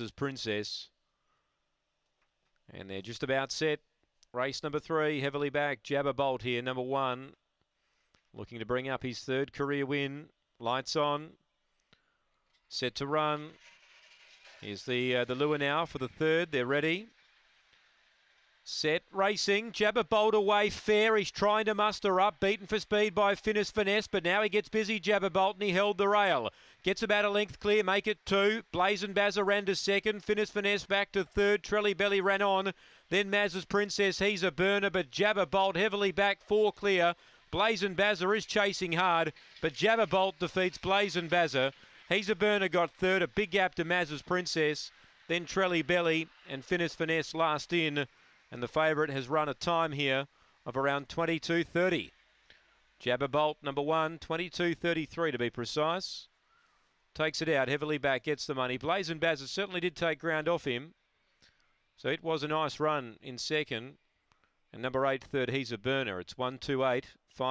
Maz's Princess. And they're just about set. Race number three, heavily back. Jabber Bolt here, number one. Looking to bring up his third career win. Lights on. Set to run. Here's the uh, the lure now for the third. They're ready. Set racing. Jabber Bolt away fair. He's trying to muster up. Beaten for speed by Finis Finesse, but now he gets busy. Jabber Bolt and he held the rail. Gets about a length clear. Make it two. Ran to second. Finis Finesse back to third. Trelly Belly ran on. Then Maz's Princess. He's a burner, but Jabber Bolt heavily back. Four clear. Blazon Bazza is chasing hard, but Jabber Bolt defeats Blazon Bazza. He's a burner got third. A big gap to Maz's Princess. Then Trelly Belly and Finis Finesse last in and the favourite has run a time here of around 22.30. Jabberbolt, number one, 22.33 to be precise. Takes it out, heavily back, gets the money. Blazon Bazza certainly did take ground off him. So it was a nice run in second. And number eight, third, he's a burner. It's one, two, eight, five.